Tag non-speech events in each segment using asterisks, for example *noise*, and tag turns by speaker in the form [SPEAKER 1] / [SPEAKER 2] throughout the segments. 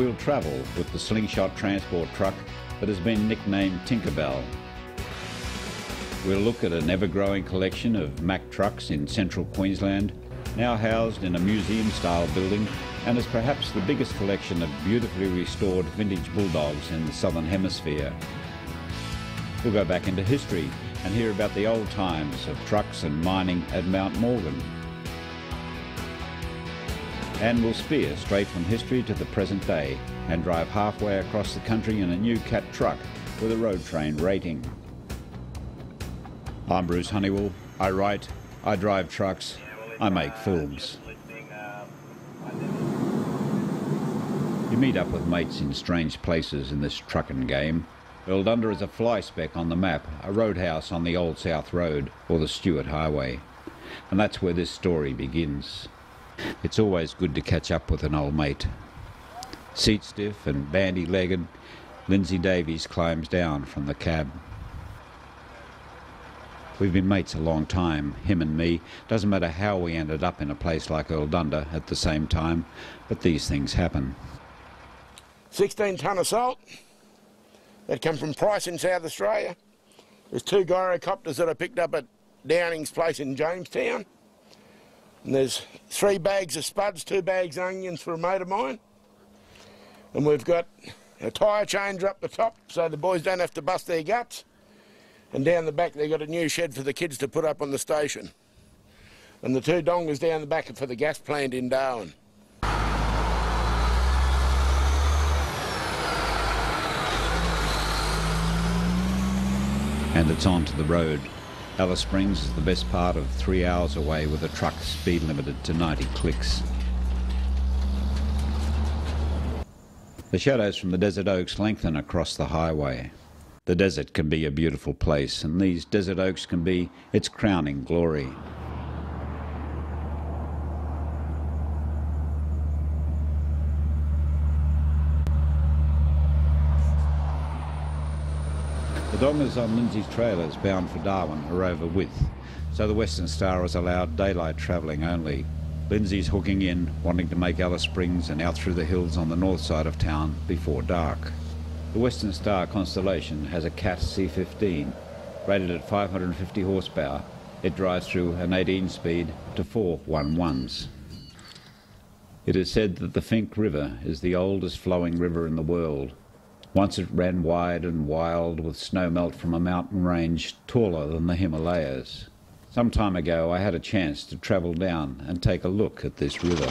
[SPEAKER 1] we'll travel with the slingshot transport truck that has been nicknamed Tinkerbell. We'll look at an ever-growing collection of Mack trucks in central Queensland, now housed in a museum-style building and is perhaps the biggest collection of beautifully restored vintage bulldogs in the southern hemisphere. We'll go back into history and hear about the old times of trucks and mining at Mount Morgan. And we'll steer straight from history to the present day and drive halfway across the country in a new cat truck with a road train rating. I'm Bruce Honeywill. I write, I drive trucks, I make films. You meet up with mates in strange places in this trucking game. Erldunda is a fly speck on the map, a roadhouse on the Old South Road or the Stuart Highway. And that's where this story begins. It's always good to catch up with an old mate. Seat stiff and bandy legged, Lindsay Davies climbs down from the cab. We've been mates a long time, him and me. Doesn't matter how we ended up in a place like Erldunda at the same time, but these things happen.
[SPEAKER 2] 16 tonne of salt that come from Price in South Australia. There's two gyrocopters that I picked up at Downing's place in Jamestown. And there's three bags of spuds, two bags of onions for a mate of mine. And we've got a tyre changer up the top so the boys don't have to bust their guts. And down the back they've got a new shed for the kids to put up on the station. And the two dongers down the back are for the gas plant in Darwin.
[SPEAKER 1] And it's on to the road. Alice Springs is the best part of three hours away with a truck speed limited to 90 clicks. The shadows from the desert oaks lengthen across the highway. The desert can be a beautiful place, and these desert oaks can be its crowning glory. The dongers on Lindsay's trailers bound for Darwin are over width, so the Western Star is allowed daylight travelling only. Lindsay's hooking in, wanting to make Alice Springs and out through the hills on the north side of town before dark. The Western Star Constellation has a CAT C15, rated at 550 horsepower. It drives through an 18 speed to four 1-1s. It is said that the Finke River is the oldest flowing river in the world. Once it ran wide and wild with snowmelt from a mountain range taller than the Himalayas. Some time ago I had a chance to travel down and take a look at this river.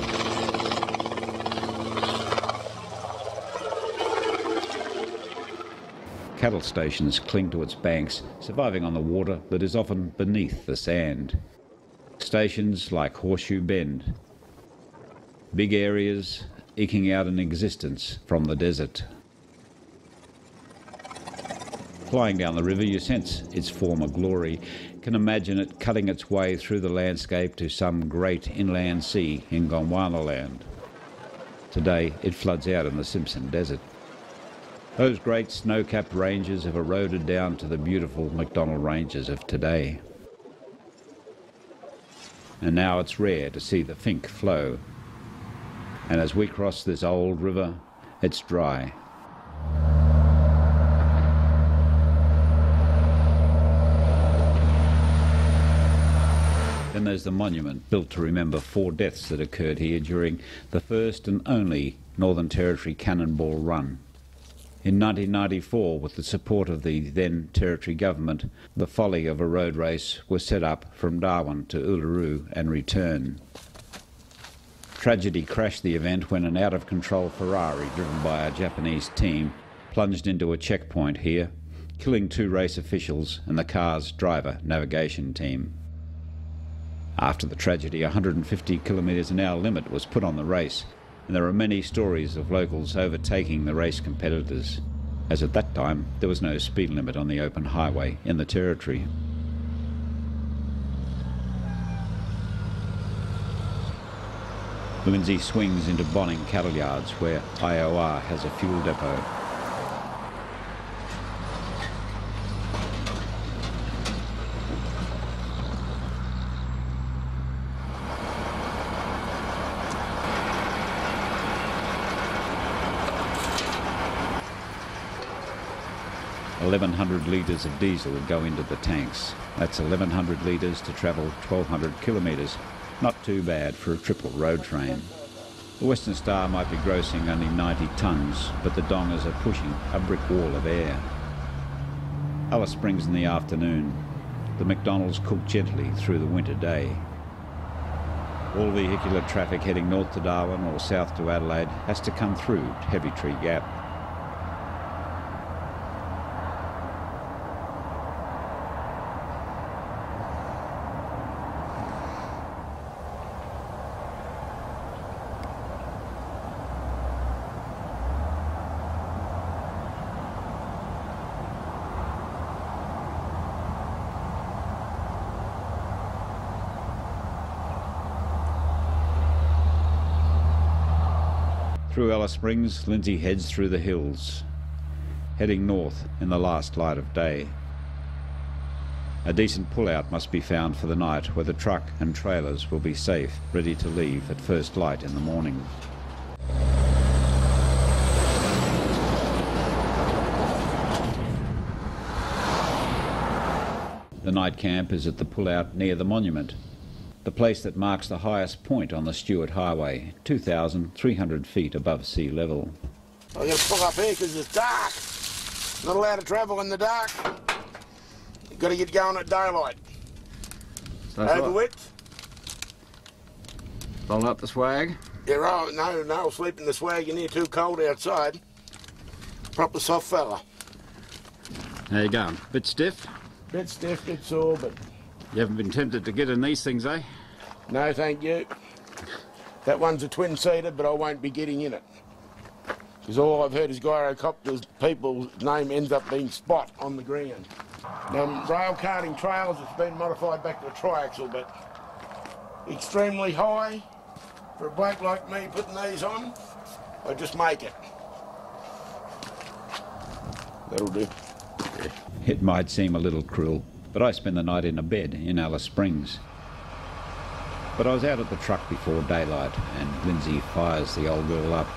[SPEAKER 1] Cattle stations cling to its banks, surviving on the water that is often beneath the sand. Stations like Horseshoe Bend. Big areas eking out an existence from the desert. Flying down the river, you sense its former glory, can imagine it cutting its way through the landscape to some great inland sea in Gondwana land. Today, it floods out in the Simpson Desert. Those great snow-capped ranges have eroded down to the beautiful Macdonnell Ranges of today. And now it's rare to see the Finke flow. And as we cross this old river, it's dry. There's the monument built to remember four deaths that occurred here during the first and only Northern Territory Cannonball Run. In 1994, with the support of the then Territory government, the folly of a road race was set up from Darwin to Uluru and return. Tragedy crashed the event when an out-of-control Ferrari driven by a Japanese team plunged into a checkpoint here, killing two race officials and the car's driver navigation team. After the tragedy, a 150 kilometres an hour limit was put on the race, and there are many stories of locals overtaking the race competitors, as at that time there was no speed limit on the open highway in the territory. Lindsay swings into Bonning cattle yards where IOR has a fuel depot. 1100 litres of diesel would go into the tanks. That's 1100 litres to travel 1200 kilometres. Not too bad for a triple road train. The Western Star might be grossing only 90 tonnes, but the Dongers are pushing a brick wall of air. Alice Springs in the afternoon. The MacDonnells cook gently through the winter day. All vehicular traffic heading north to Darwin or south to Adelaide has to come through Heavy Tree Gap. Through Alice Springs, Lindsay heads through the hills, heading north in the last light of day. A decent pullout must be found for the night where the truck and trailers will be safe, ready to leave at first light in the morning. The night camp is at the pullout near the monument, the place that marks the highest point on the Stuart Highway, 2,300 feet above sea level.
[SPEAKER 2] I'm going to pull up here because it's dark. Not allowed to travel in the dark. You've got to get going at daylight.
[SPEAKER 3] So that's
[SPEAKER 2] Over
[SPEAKER 3] what,
[SPEAKER 2] width?
[SPEAKER 3] roll up the swag.
[SPEAKER 2] Yeah, right. No, no, I'll sleep in the swag. You're near too cold outside. Proper soft fella.
[SPEAKER 3] How you going? Bit stiff?
[SPEAKER 2] Bit stiff, bit sore, but
[SPEAKER 3] You haven't been tempted to get in these things, eh?
[SPEAKER 2] no, thank you. That one's a twin-seater, but I won't be getting in it. Because all I've heard is gyrocopters, people's name ends up being Spot on the ground. Now, rail karting trails, it's been modified back to a triaxle, but extremely high. For a bloke like me putting these on, I just make it. That'll do.
[SPEAKER 1] It might seem a little cruel, but I spent the night in a bed in Alice Springs. But I was out at the truck before daylight, and Lindsay fires the old girl up.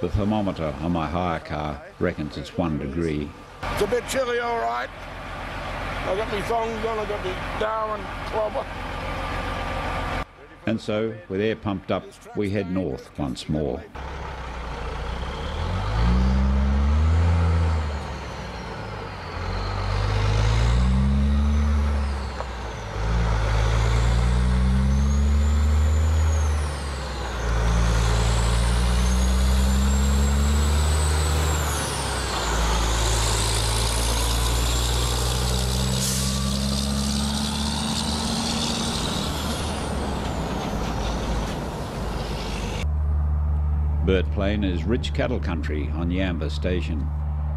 [SPEAKER 1] The thermometer on my hire car reckons it's one degree.
[SPEAKER 2] It's a bit chilly, all right. I got my thongs on, I got my Darwin clobber.
[SPEAKER 1] And so, with air pumped up, we head north once more. Plain is rich cattle country on Yamba Station.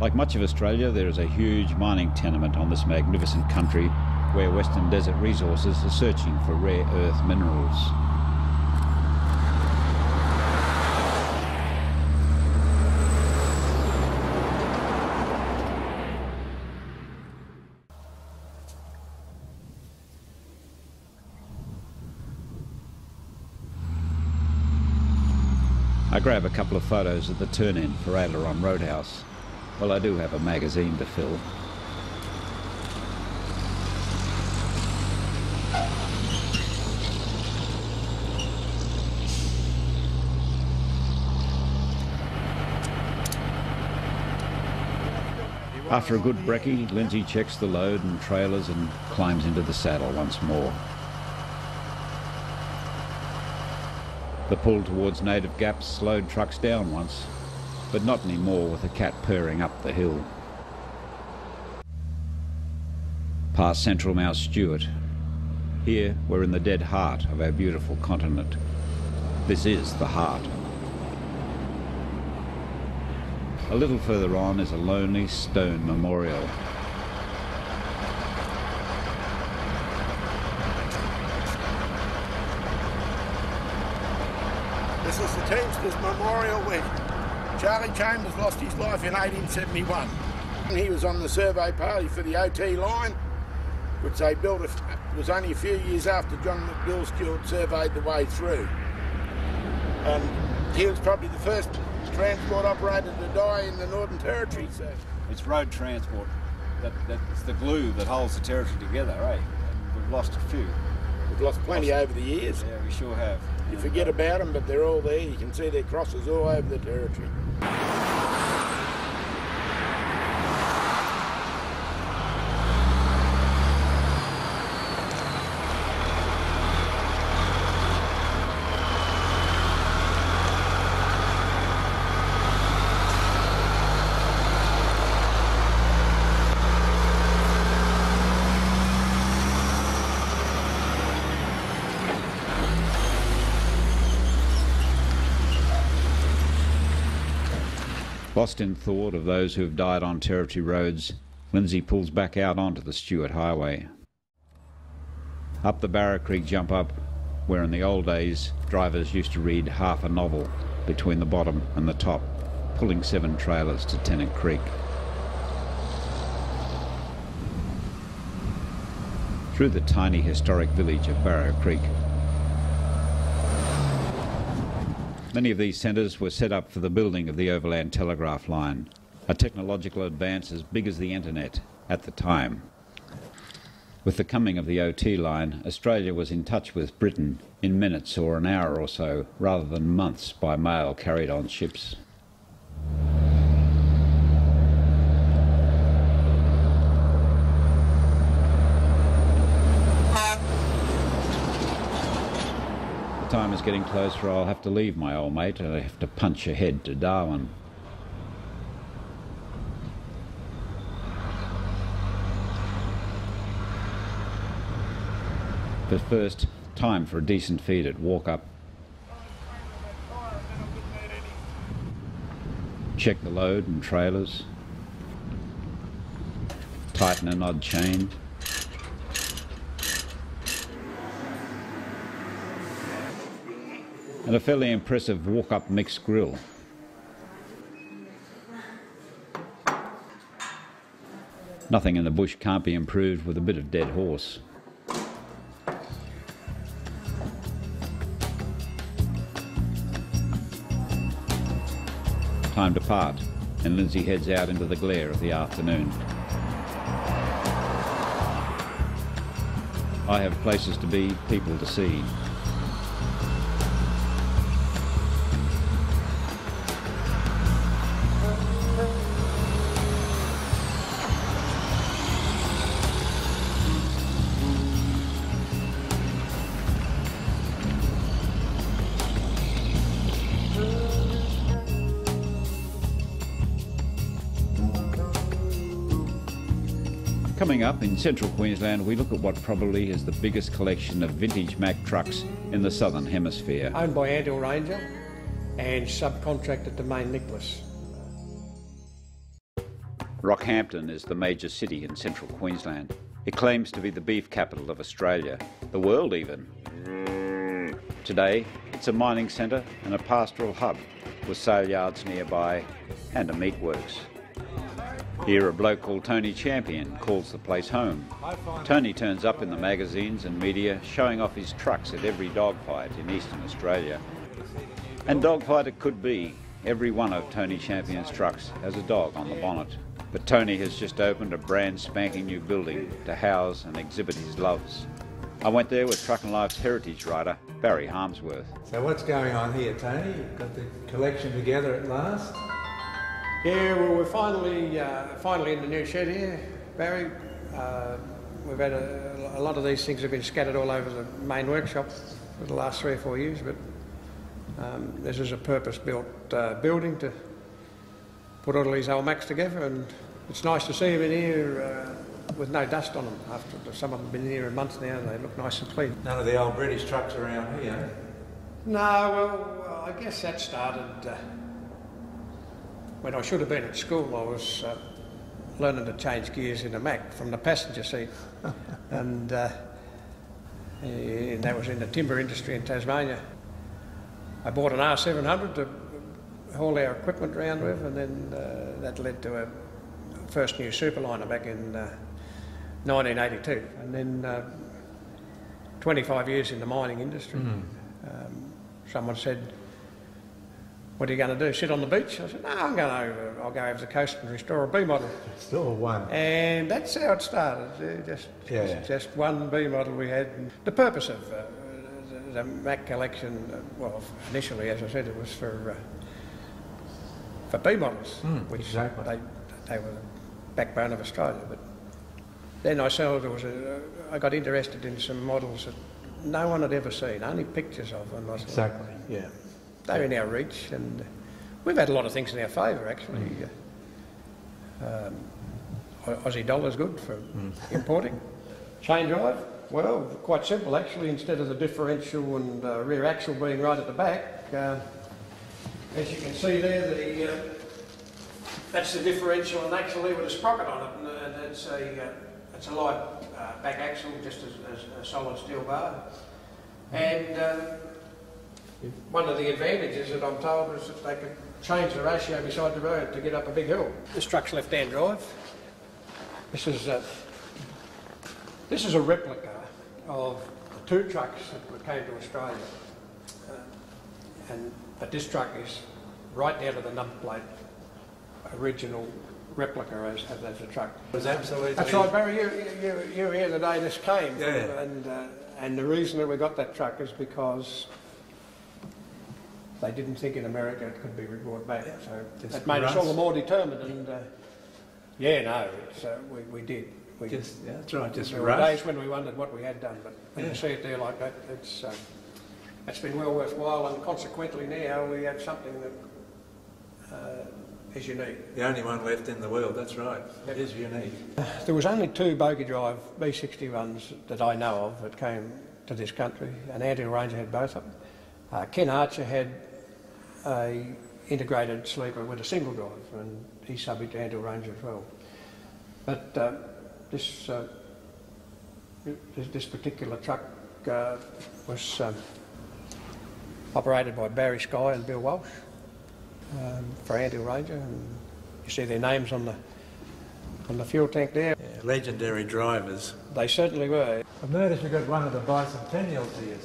[SPEAKER 1] Like much of Australia, there is a huge mining tenement on this magnificent country where Western Desert Resources are searching for rare earth minerals. Grab a couple of photos at the turn in for Aileron Roadhouse. Well, I do have a magazine to fill. After a good brekkie, Lindsay checks the load and trailers and climbs into the saddle once more. The pull towards native gaps slowed trucks down once, but not anymore with a cat purring up the hill. Past central Mount Stewart. Here we're in the dead heart of our beautiful continent. This is the heart. A little further on is a lonely stone memorial.
[SPEAKER 2] This is the Teamsters Memorial where Charlie Chambers lost his life in 1871. He was on the survey party for the OT line, which they built. A, it was only a few years after John McGill Stuart surveyed the way through. And he was probably the first transport operator to die in the Northern Territory. So
[SPEAKER 3] It's road transport. That, that's the glue that holds the territory together, eh? And we've lost a few.
[SPEAKER 2] We've lost plenty over the years.
[SPEAKER 3] Yeah, we sure have.
[SPEAKER 2] You forget about them, but they're all there. You can see their crosses all over the territory.
[SPEAKER 1] Lost in thought of those who have died on territory roads, Lindsay pulls back out onto the Stuart Highway. Up the Barrow Creek jump up, where in the old days drivers used to read half a novel between the bottom and the top, pulling seven trailers to Tennant Creek. Through the tiny historic village of Barrow Creek, Many of these centres were set up for the building of the overland telegraph line, a technological advance as big as the internet at the time. With the coming of the OT line, Australia was in touch with Britain in minutes or an hour or so, rather than months by mail carried on ships. Time is getting closer. I'll have to leave my old mate and I have to punch ahead to Darwin. But first, time for a decent feed at Wauchope. Check the load and trailers. Tighten an odd chain. And a fairly impressive Wauchope mixed grill. Nothing in the bush can't be improved with a bit of dead horse. Time to part, and Lindsay heads out into the glare of the afternoon. I have places to be, people to see. In central Queensland, we look at what probably is the biggest collection of vintage Mack trucks in the southern hemisphere.
[SPEAKER 4] Owned by Antill Ranger and subcontracted to Mayne Nickless.
[SPEAKER 1] Rockhampton is the major city in central Queensland. It claims to be the beef capital of Australia, the world even. Today, it's a mining centre and a pastoral hub with sale yards nearby and a meatworks. Here, a bloke called Tony Champion calls the place home. Tony turns up in the magazines and media showing off his trucks at every dogfight in eastern Australia. And dogfight it could be. Every one of Tony Champion's trucks has a dog on the bonnet. But Tony has just opened a brand spanking new building to house and exhibit his loves. I went there with Truckin' Life's heritage writer, Barry Harmsworth.
[SPEAKER 5] So what's going on here, Tony? You've got the collection together at last?
[SPEAKER 4] Yeah, well, we're finally uh, finally in the new shed here, Barry. Uh, we've had a, a, lot of these things have been scattered all over the main workshop for the last three or four years, but um, this is a purpose-built uh, building to put all these old Macks together, and it's nice to see them in here uh, with no dust on them. After some of them have been here a month now, they look nice and clean.
[SPEAKER 5] None of the old British trucks around here.
[SPEAKER 4] No, well, I guess that started uh, when I should have been at school, I was uh, learning to change gears in a Mack from the passenger seat. *laughs* and, uh, and that was in the timber industry in Tasmania. I bought an R700 to haul our equipment around with, and then uh, that led to a first new superliner back in 1982. And then uh, 25 years in the mining industry. Mm. Um, someone said, what are you going to do? Sit on the beach? I said, no, I'm going over. I'll go over the coast and restore a B model.
[SPEAKER 5] Still one.
[SPEAKER 4] And that's how it started. uh, Just,
[SPEAKER 5] Yeah.
[SPEAKER 4] just, just one B model we had. The purpose of uh, the, the Mack collection, uh, well, initially, as I said, it was for uh, for B models, which
[SPEAKER 5] exactly.
[SPEAKER 4] they they were the backbone of Australia. But then I saw there was a, I got interested in some models that no one had ever seen, only pictures of them. Thought,
[SPEAKER 5] Exactly. Yeah.
[SPEAKER 4] They're in our reach, and we've had a lot of things in our favour actually. Um, Aussie dollar's good for importing. Chain drive, well, quite simple actually. Instead of the differential and uh, rear axle being right at the back, uh, as you can see there, the uh, that's the differential and axle there with a sprocket on it, and, uh, and it's a uh, it's a light uh, back axle, just as, as a solid steel bar, and. One of the advantages that I'm told is that they could change the ratio beside the road to get up a big hill. This truck's left-hand drive. This is a, this is a replica of the two trucks that came to Australia. Uh, and but this truck is right down to the number plate, original replica as, as, as a truck.
[SPEAKER 5] It was absolutely.
[SPEAKER 4] That's right, Barry. You, you, you were here the day this came.
[SPEAKER 5] Yeah.
[SPEAKER 4] And, uh, and the reason that we got that truck is because they didn't think in America it could be brought back. So
[SPEAKER 5] Just
[SPEAKER 4] that made us all the more determined. And uh, yeah, no, it's, uh, we, we did. We,
[SPEAKER 5] Just, yeah, that's right. Just
[SPEAKER 4] there were days when we wondered what we had done, but when
[SPEAKER 5] Yeah.
[SPEAKER 4] you see it there like that, it's uh, it's been well worthwhile. And consequently, now we have something that uh, is unique.
[SPEAKER 5] The only one left in the world. That's right. It is unique.
[SPEAKER 4] There was only two bogey drive B61s that I know of that came to this country, and Antill Ranger had both of them. Uh, Ken Archer had a integrated sleeper with a single drive, and he subbed it to Antill Ranger as well. But uh, this, uh, this this particular truck uh, was um, operated by Barry Sky and Bill Walsh um, for Antill Ranger, and you see their names on the on the fuel tank there.
[SPEAKER 5] Yeah, legendary drivers.
[SPEAKER 4] They certainly were.
[SPEAKER 5] I've noticed you've got one of the bicentennials here,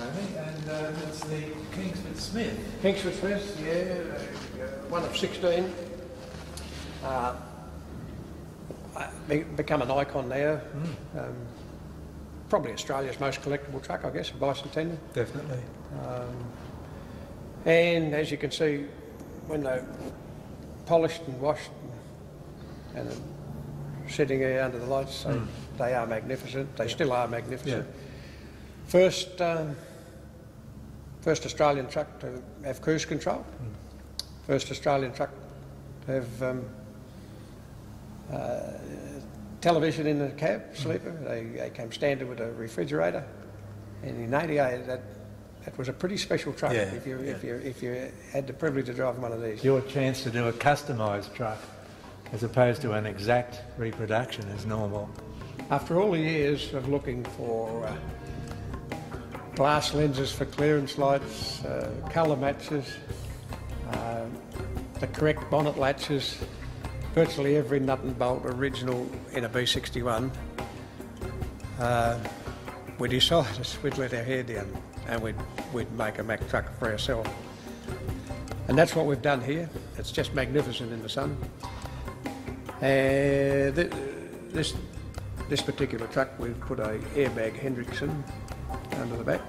[SPEAKER 5] Tony, and uh, it's the Kingsford Smith.
[SPEAKER 4] Kingsford Smith, yeah, uh, one of 16. Uh, be- become an icon now. Um, probably Australia's most collectible truck, I guess, a bicentennial.
[SPEAKER 5] Definitely.
[SPEAKER 4] And as you can see, when they're polished and washed and, and sitting here under the lights, they, they are magnificent. They still are magnificent. First, um, first Australian truck to have cruise control. First Australian truck to have um, uh, television in the cab, sleeper. They, they came standard with a refrigerator. And in '88, that that was a pretty special truck.
[SPEAKER 5] Yeah,
[SPEAKER 4] if you if you if you had the privilege of driving one of these.
[SPEAKER 5] Your chance to do a customised truck as opposed to an exact reproduction as normal.
[SPEAKER 4] After all the years of looking for uh, glass lenses for clearance lights, uh, colour matches, uh, the correct bonnet latches, virtually every nut and bolt original in a B61, uh, we decided *laughs* we'd let our hair down and we'd, we'd make a Mack truck for ourselves. And that's what we've done here. It's just magnificent in the sun. Uh, th- this, this particular truck, we've put a airbag Hendrickson under the back.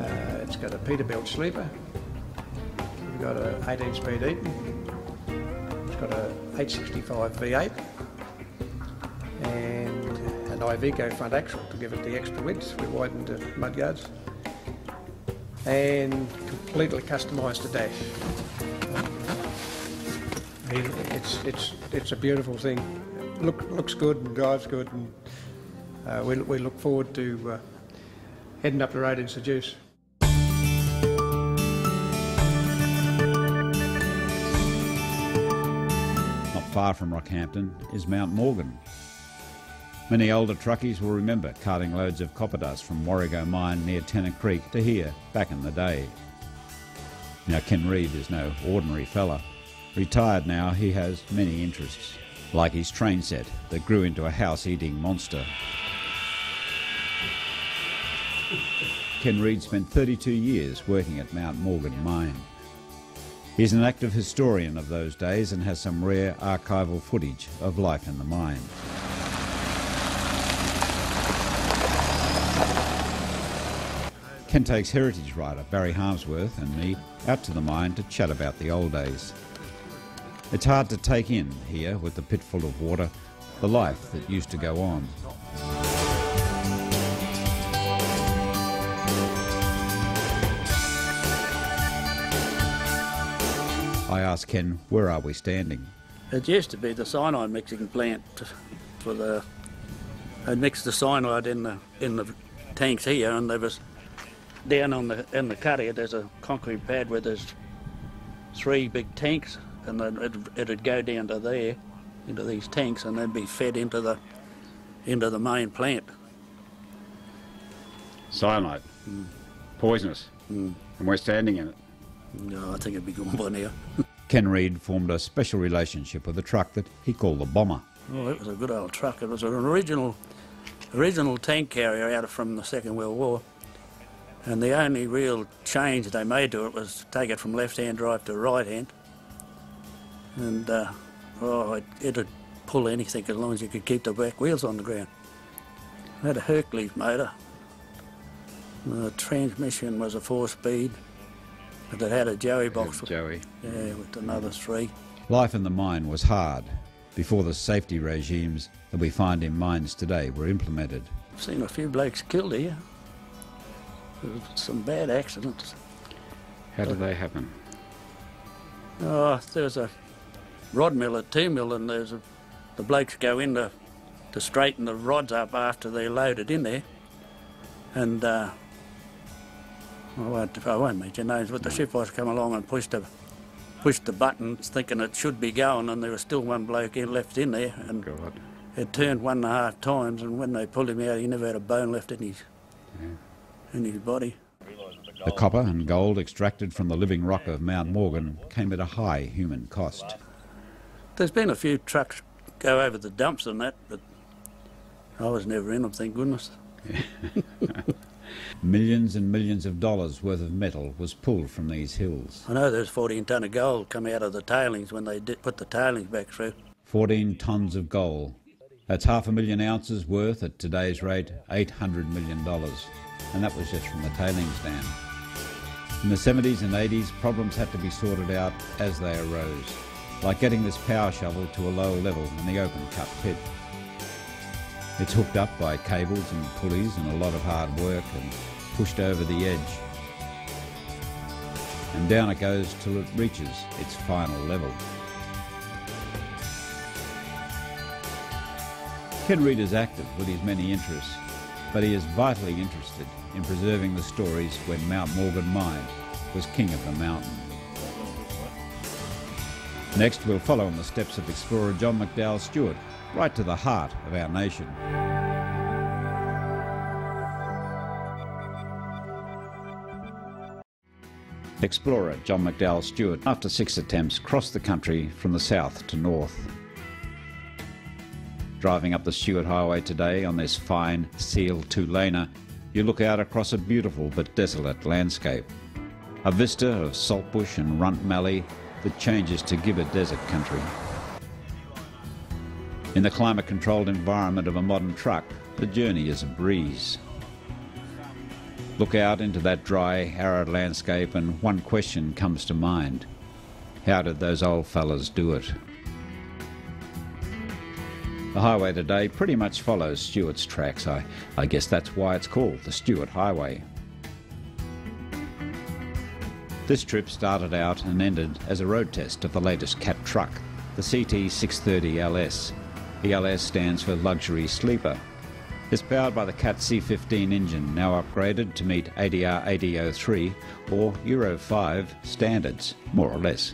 [SPEAKER 4] Uh, it's got a Peterbilt sleeper. We've got a 18-speed Eaton. It's got a 865 V8 and an Iveco front axle to give it the extra width. We widened the mudguards and completely customised the dash. It's, it's, it's a beautiful thing. Look, looks good and drives good, and uh, we, we look forward to uh, heading up the road in Seduce.
[SPEAKER 1] Not far from Rockhampton is Mount Morgan. Many older truckies will remember carting loads of copper dust from Warrego Mine near Tennant Creek to here back in the day. Now, Ken Reid is no ordinary fella. Retired now, he has many interests, like his train set that grew into a house eating monster. Ken Reid spent 32 years working at Mount Morgan Mine. He's an active historian of those days and has some rare archival footage of life in the mine. Ken takes heritage writer Barry Harmsworth and me out to the mine to chat about the old days. It's hard to take in here with the pit full of water, the life that used to go on. I ask Ken, where are we standing?
[SPEAKER 6] It used to be the cyanide mixing plant for the. They'd mix the cyanide in the in the tanks here, and there was down on the in the cut here. There's a concrete pad where there's three big tanks, and then it, it'd go down to there, into these tanks, and then be fed into the into the main plant.
[SPEAKER 3] Cyanide. Hmm. Poisonous. Hmm. And we're standing in it.
[SPEAKER 6] No, I think it'd be gone by now.
[SPEAKER 1] Ken Reid formed a special relationship with a truck that he called the Bomber.
[SPEAKER 6] Oh, it was a good old truck. It was an original, original tank carrier out of from the Second World War. And the only real change they made to it was take it from left-hand drive to right-hand. And uh, oh, it, it'd pull anything as long as you could keep the back wheels on the ground. It had a Hercules motor. The transmission was a four-speed, but it had a Joey box. with-
[SPEAKER 3] Joey.
[SPEAKER 6] Yeah, with another three.
[SPEAKER 1] Life in the mine was hard before the safety regimes that we find in mines today were implemented.
[SPEAKER 6] I've seen a few blokes killed here. There some bad accidents.
[SPEAKER 3] How did they happen?
[SPEAKER 6] Oh, there was a rod mill at Two Mill, and there's a, the blokes go in to, to straighten the rods up after they're loaded in there. And uh, I, won't, I won't mention names, but the supervisor come along and pushed the pushed the buttons, thinking it should be going, and there was still one bloke in, left in there, and
[SPEAKER 3] God.
[SPEAKER 6] it turned one and a half times. And when they pulled him out, he never had a bone left in his in his body.
[SPEAKER 1] The copper and gold extracted from the living rock of Mount Morgan came at a high human cost.
[SPEAKER 6] There's been a few trucks go over the dumps and that, but I was never in them, thank goodness. *laughs*
[SPEAKER 1] Millions and millions of dollars worth of metal was pulled from these hills.
[SPEAKER 6] I know there's 14 tonne of gold come out of the tailings when they did put the tailings back through.
[SPEAKER 1] 14 tonnes of gold. That's half a million ounces worth at today's rate, $800 million. And that was just from the tailings dam. In the 70s and 80s, problems had to be sorted out as they arose, like getting this power shovel to a lower level in the open cut pit. It's hooked up by cables and pulleys and a lot of hard work and pushed over the edge. And down it goes till it reaches its final level. Ken Reid is active with his many interests, but he is vitally interested in preserving the stories when Mount Morgan Mine was king of the mountain. Next, we'll follow in the steps of explorer John McDouall Stuart, right to the heart of our nation. Explorer John McDouall Stuart, after six attempts, crossed the country from the south to north. Driving up the Stuart Highway today on this fine seal two-laner, you look out across a beautiful but desolate landscape. A vista of saltbush and runt mallee that changes to Gibber Desert country. In the climate-controlled environment of a modern truck, the journey is a breeze. Look out into that dry, arid landscape and one question comes to mind. How did those old fellas do it? The highway today pretty much follows Stuart's tracks. I, I guess that's why it's called the Stuart Highway. This trip started out and ended as a road test of the latest Cat truck, the CT630 LS. The LS stands for Luxury Sleeper. It's powered by the Cat C15 engine, now upgraded to meet ADR 8003 or Euro 5 standards, more or less.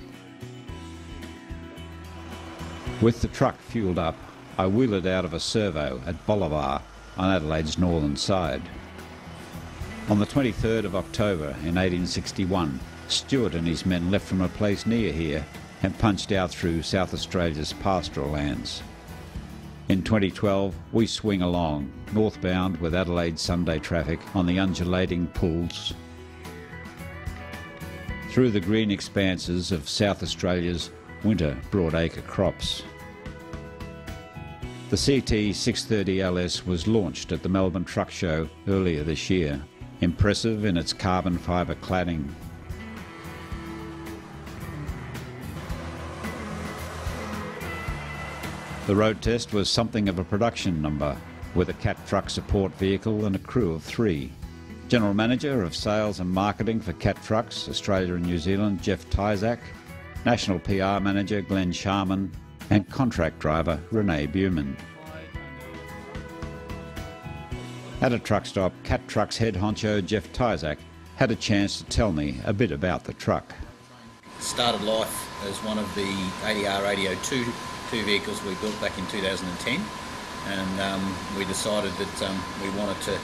[SPEAKER 1] With the truck fueled up, I wheel it out of a servo at Bolivar on Adelaide's northern side. On the 23rd of October in 1861, Stuart and his men left from a place near here and punched out through South Australia's pastoral lands. In 2012, we swing along, northbound with Adelaide Sunday traffic on the undulating pools through the green expanses of South Australia's winter broadacre crops. The CT 630 LS was launched at the Melbourne Truck Show earlier this year, impressive in its carbon fibre cladding. The road test was something of a production number, with a CAT truck support vehicle and a crew of three. General Manager of Sales and Marketing for CAT Trucks, Australia and New Zealand, Jeff Tyzak, National PR Manager Glenn Sharman, and contract driver Renee Buman. At a truck stop, CAT Trucks head honcho Jeff Tyzak had a chance to tell me a bit about the truck.
[SPEAKER 7] Started life as one of the ADR 80/02, two vehicles we built back in 2010 and um, we decided that um, we wanted to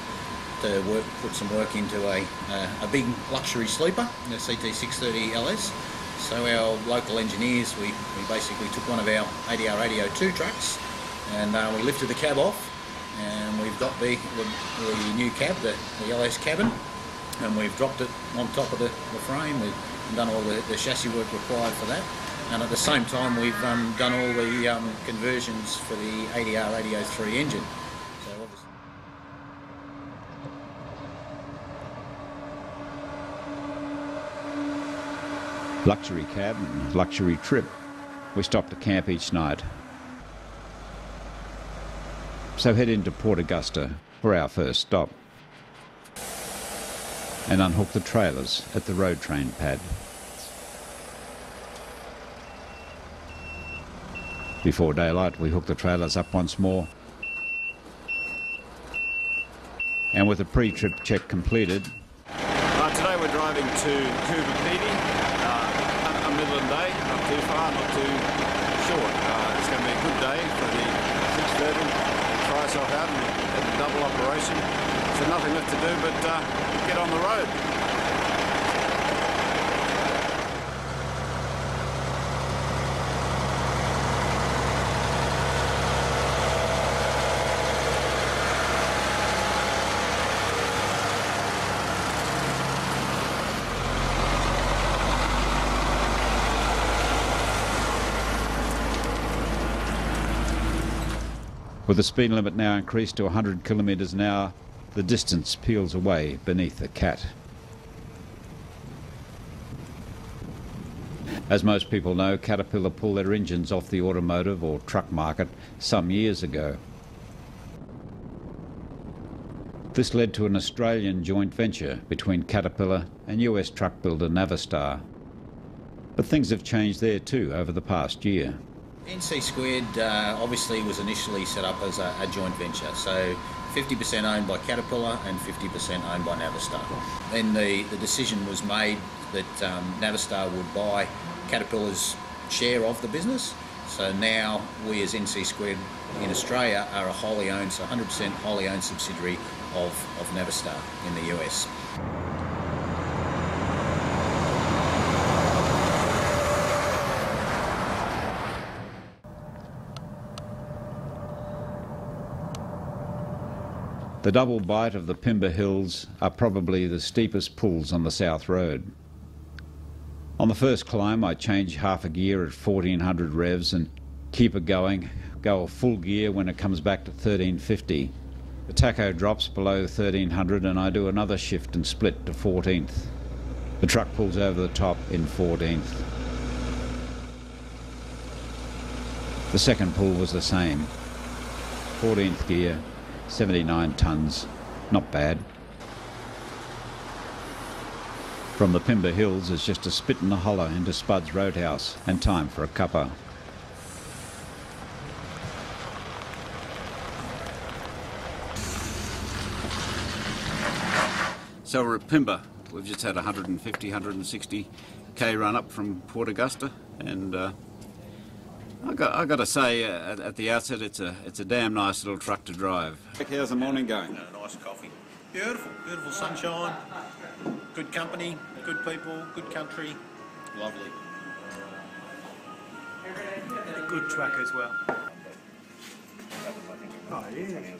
[SPEAKER 7] to work, put some work into a, a, a big luxury sleeper, the CT630 LS. So our local engineers, we, we basically took one of our ADR Radio 2 trucks and uh, we lifted the cab off and we've got the, the, the new cab, the, the LS cabin, and we've dropped it on top of the, the frame. We've done all the, the chassis work required for that. And at the same time, we've um, done all the um, conversions for the ADR 80/03 engine.
[SPEAKER 1] Luxury cab luxury trip. We stop to camp each night. So head into Port Augusta for our first stop and unhook the trailers at the road train pad. Before daylight, we hook the trailers up once more. And with the pre-trip check completed,
[SPEAKER 3] Uh, today we're driving to Coober uh, a Midland day, not too far, not too short. Uh, it's going to be a good day for the 630. Try yourself out and the double operation. So nothing left to do but uh, get on the road.
[SPEAKER 1] With the speed limit now increased to 100 kilometres an hour, the distance peels away beneath the cat. As most people know, Caterpillar pulled their engines off the automotive or truck market some years ago. This led to an Australian joint venture between Caterpillar and US truck builder Navistar. But things have changed there too over the past year.
[SPEAKER 7] NC Squared uh, obviously was initially set up as a, a joint venture, so 50% owned by Caterpillar and 50% owned by Navistar. Then the, the decision was made that um, Navistar would buy Caterpillar's share of the business. So now we as NC Squared in Australia are a wholly owned, so 100% wholly owned subsidiary of, of Navistar in the US.
[SPEAKER 1] The double bite of the Pimba Hills are probably the steepest pulls on the South Road. On the first climb, I change half a gear at 1400 revs and keep it going, go a full gear when it comes back to 1350. The tacho drops below 1300 and I do another shift and split to 14th. The truck pulls over the top in 14th. The second pull was the same. 14th gear, 79 tonnes, not bad. From the Pimba Hills is just a spit in the hollow into Spud's Roadhouse and time for a cuppa. So we're at Pimba. We've just had a 150, 160k run up from Port Augusta, and uh, I got, I got to say uh, at, at the outset, it's a it's a damn nice little truck to drive. How's the morning going?
[SPEAKER 8] and a nice coffee. Beautiful, beautiful sunshine, good company, good people, good country, lovely.
[SPEAKER 9] a good truck as well.
[SPEAKER 8] and he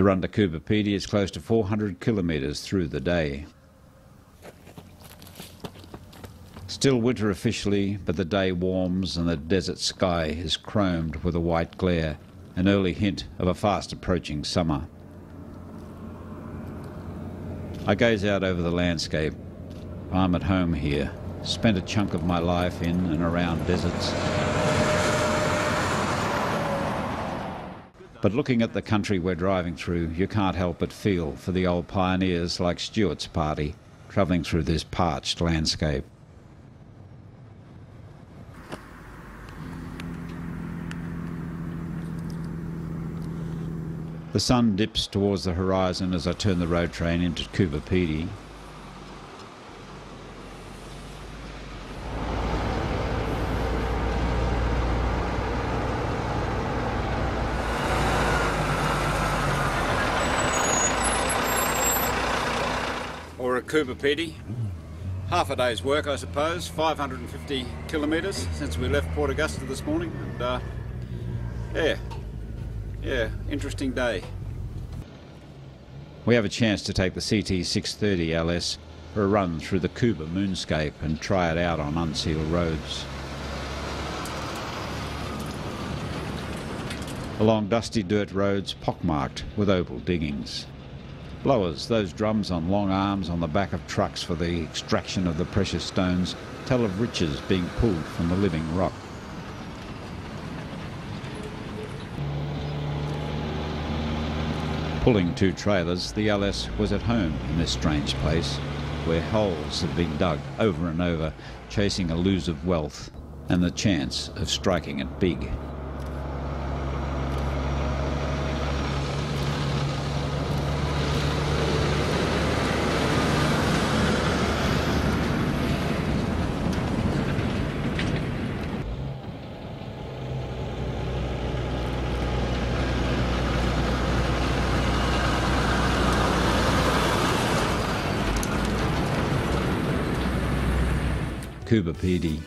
[SPEAKER 1] The run to Coober Pedy is close to 400 kilometres through the day. Still winter officially, but the day warms and the desert sky is chromed with a white glare, an early hint of a fast approaching summer. I gaze out over the landscape. I'm at home here, spent a chunk of my life in and around deserts. But looking at the country we're driving through, you can't help but feel for the old pioneers like Stuart's party travelling through this parched landscape. The sun dips towards the horizon as I turn the road train into Coober Pedy.
[SPEAKER 3] Coober Pedy. Half a day's work, I suppose. 550 kilometres since we left Port Augusta this morning. And uh, yeah, yeah, interesting day.
[SPEAKER 1] We have a chance to take the CT 630 LS for a run through the Coober moonscape and try it out on unsealed roads. Along dusty dirt roads pockmarked with opal diggings. Blowers, those drums on long arms on the back of trucks for the extraction of the precious stones, tell of riches being pulled from the living rock. Pulling two trailers, the LS was at home in this strange place, where holes had been dug over and over, chasing elusive wealth and the chance of striking it big. Coober Pedy.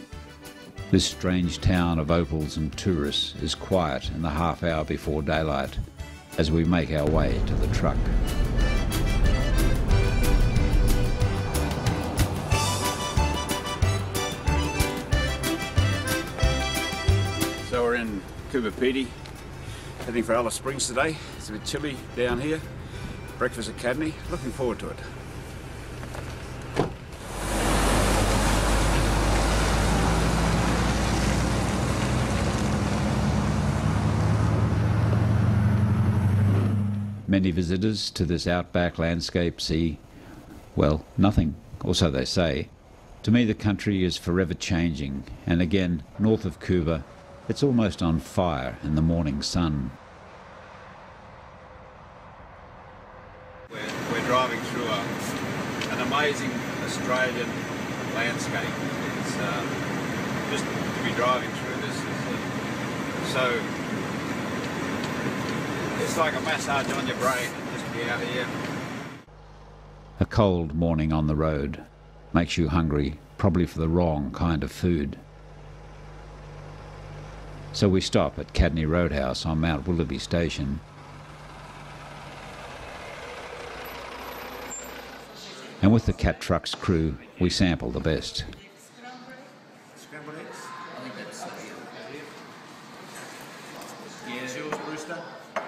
[SPEAKER 1] This strange town of opals and tourists is quiet in the half hour before daylight as we make our way to the truck.
[SPEAKER 3] So we're in Coober Pedy, heading for Alice Springs today. It's a bit chilly down here. Breakfast at Cadney. Looking forward to it.
[SPEAKER 1] Many visitors to this outback landscape see, well, nothing, or so they say. To me, the country is forever changing, and again, north of Coober, it's almost on fire in the morning sun.
[SPEAKER 3] We're, we're driving through a, an amazing Australian landscape. It's uh, just to be driving through this is uh, so. It's like a massage on your brain just to be out here.
[SPEAKER 1] A cold morning on the road makes you hungry, probably for the wrong kind of food. So we stop at Cadney Roadhouse on Mount Willoughby Station. And with the Cat Trucks crew, we sample the best.
[SPEAKER 8] Scrambled eggs.
[SPEAKER 7] I think that's
[SPEAKER 8] Yeah.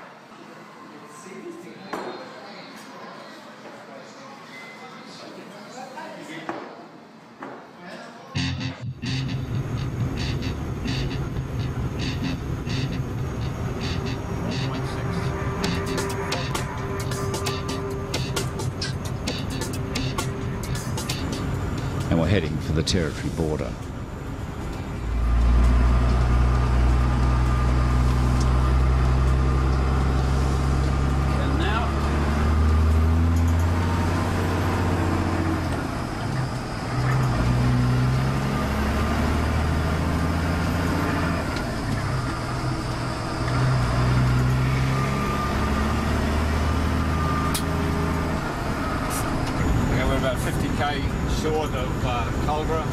[SPEAKER 1] The territory border.
[SPEAKER 3] And now, Okay, we're about 50k short of uh, Kulgera.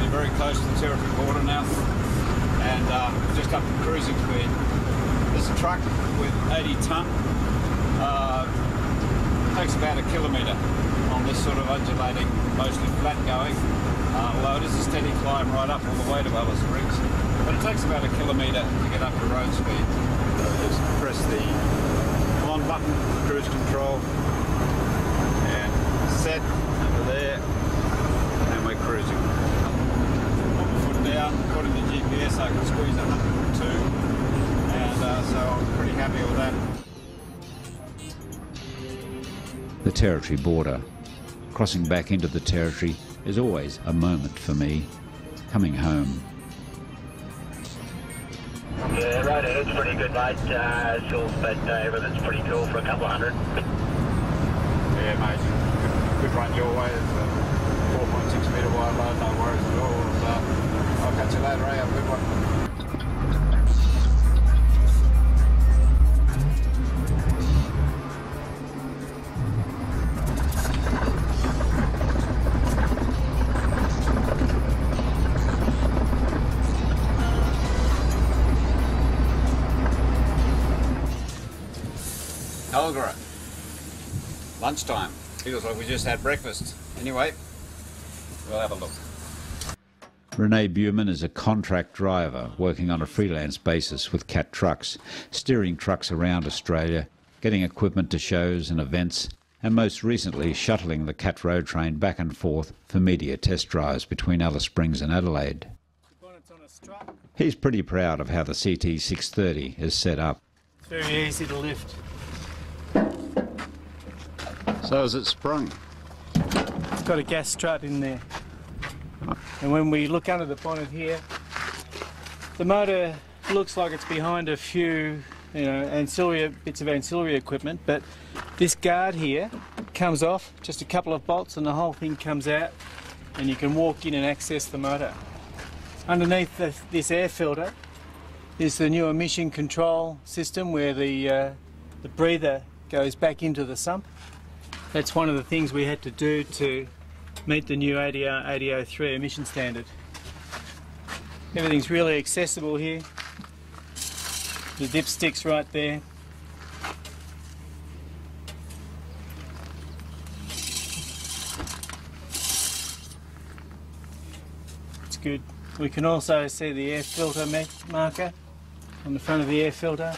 [SPEAKER 3] We're very close to the territory border now, and uh, just up to cruising speed. This truck with 80 ton uh, takes about a kilometre on this sort of undulating, mostly flat going. Uh, although it is a steady climb right up all the way to Alice Springs, but it takes about a kilometre to get up to road speed. So just press the on button, cruise control, and set under there, and we're cruising. Put my foot down, according to GPS, I can squeeze 102, and uh, so I'm pretty happy with that.
[SPEAKER 1] The territory border. Crossing back into the territory is always a moment for me. Coming home.
[SPEAKER 9] Yeah, right, it's pretty good, mate. Uh, still, but uh, everything's pretty cool for a couple of hundred.
[SPEAKER 3] Yeah, mate. Good, good run your way. It's a 4.6 metre wide load, no worries at all. Catch you later, eh? Have a good one. Lunchtime. Feels like we just had breakfast. Anyway, we'll have a look.
[SPEAKER 1] Renee Buman is a contract driver working on a freelance basis with Cat Trucks, steering trucks around Australia, getting equipment to shows and events, and most recently shuttling the Cat Road train back and forth for media test drives between Alice Springs and Adelaide. He's pretty proud of how the CT630 is set up.
[SPEAKER 5] It's very easy to lift.
[SPEAKER 3] So is it sprung?
[SPEAKER 5] It's got a gas strut in there. And when we look under the bonnet here, the motor looks like it's behind a few, you know, ancillary bits of ancillary equipment, but this guard here comes off, just a couple of bolts, and the whole thing comes out, and you can walk in and access the motor. Underneath the, this air filter is the new emission control system where the uh, the breather goes back into the sump. That's one of the things we had to do to meet the new ADR uh, 80/03 emission standard. Everything's really accessible here. The dipstick's right there. It's good. We can also see the air filter ma- marker on the front of the air filter,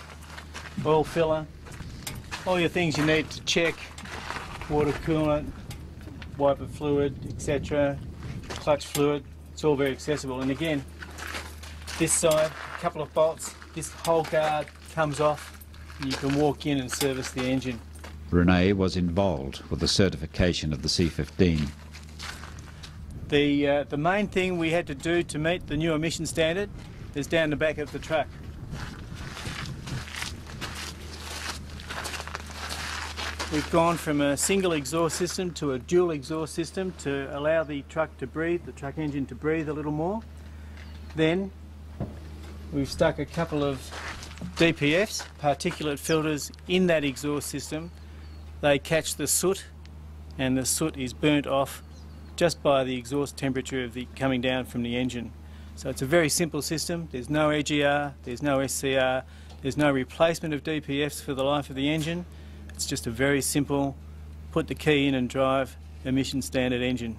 [SPEAKER 5] oil filler, all your things you need to check, water coolant, wiper fluid, etc., clutch fluid, it's all very accessible. And again, this side, a couple of bolts, this whole guard comes off and you can walk in and service the engine.
[SPEAKER 1] Rene was involved with the certification of the C15.
[SPEAKER 5] The, uh, the main thing we had to do to meet the new emission standard is down the back of the truck. We've gone from a single exhaust system to a dual exhaust system to allow the truck to breathe, the truck engine to breathe a little more. Then we've stuck a couple of DPFs, particulate filters, in that exhaust system. They catch the soot and the soot is burnt off just by the exhaust temperature of the coming down from the engine. So it's a very simple system. There's no EGR, there's no SCR, there's no replacement of DPFs for the life of the engine. It's just a very simple put the key in and drive emission standard engine.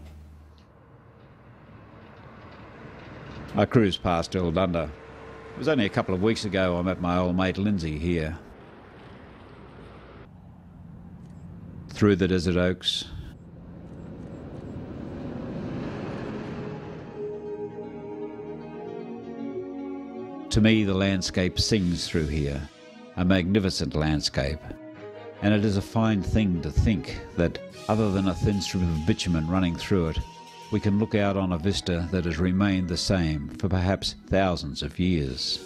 [SPEAKER 1] I cruised past Erldunda. It was only a couple of weeks ago I met my old mate Lindsay here. Through the desert oaks. To me, the landscape sings through here, a magnificent landscape. And it is a fine thing to think that, other than a thin strip of bitumen running through it, we can look out on a vista that has remained the same for perhaps thousands of years.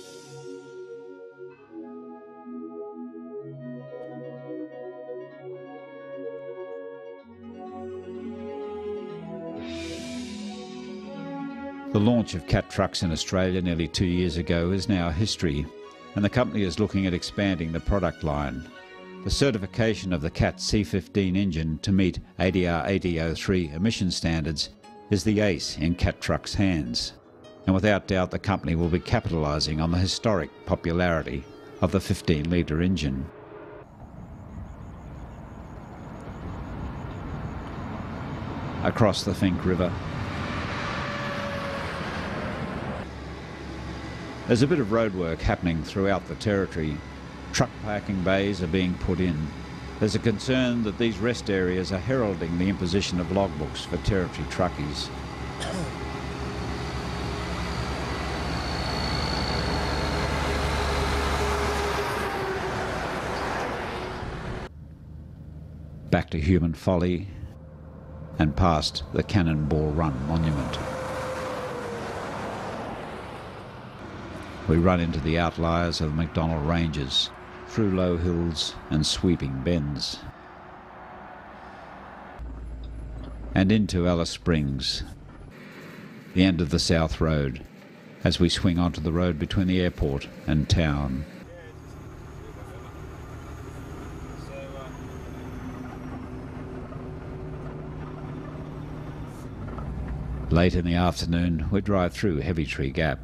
[SPEAKER 1] The launch of cat trucks in Australia nearly two years ago is now history, and the company is looking at expanding the product line. The certification of the CAT C15 engine to meet ADR 80/03 emission standards is the ace in Cat Truck's hands, and without doubt the company will be capitalising on the historic popularity of the 15 litre engine. Across the Finke River. There's a bit of roadwork happening throughout the territory. Truck parking bays are being put in there's a concern that these rest areas are heralding the imposition of logbooks for territory truckies. Back to human folly and past the Cannonball Run monument. We run into the outliers of the MacDonnell Ranges, through low hills and sweeping bends. And into Alice Springs, the end of the South Road, as we swing onto the road between the airport and town. Late in the afternoon, we drive through Heavitree Gap.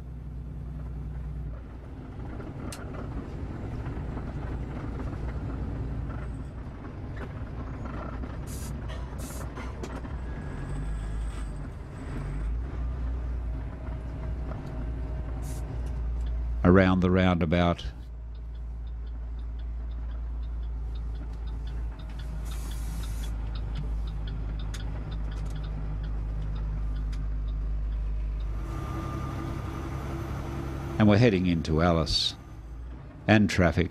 [SPEAKER 1] Around the roundabout. And we're heading into Alice. And traffic.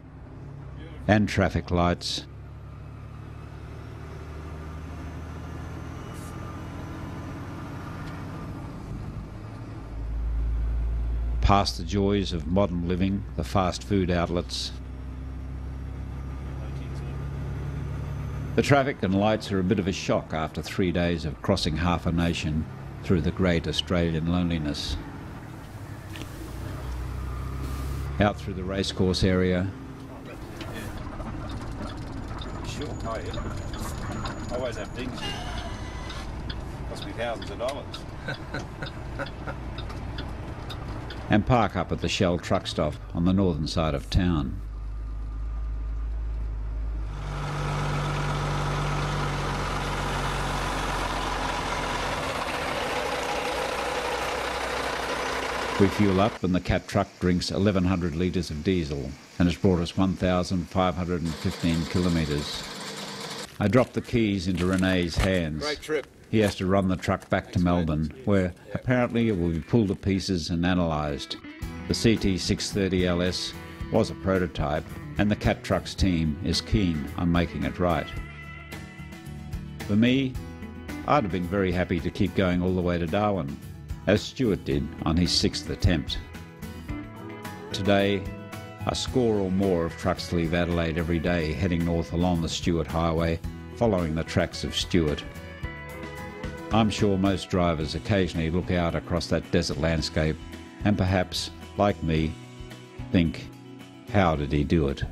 [SPEAKER 1] And traffic lights. Past the joys of modern living, the fast food outlets. The traffic and lights are a bit of a shock after three days of crossing half a nation through the great Australian loneliness. Out through the racecourse area.
[SPEAKER 3] Sure, oh yeah. Always have things. Must be thousands of dollars. *laughs*
[SPEAKER 1] and park up at the Shell truck stop on the northern side of town. We fuel up and the cat truck drinks 1100 litres of diesel and has brought us 1,515 kilometres. I drop the keys into Renee's hands.
[SPEAKER 2] Great trip
[SPEAKER 1] he has to run the truck back to Melbourne, where apparently it will be pulled to pieces and analysed. The CT630LS was a prototype, and the Cat Trucks team is keen on making it right. For me, I'd have been very happy to keep going all the way to Darwin, as Stuart did on his sixth attempt. Today, a score or more of trucks leave Adelaide every day heading north along the Stuart Highway, following the tracks of Stuart. I'm sure most drivers occasionally look out across that desert landscape and perhaps, like me, think, how did he do it?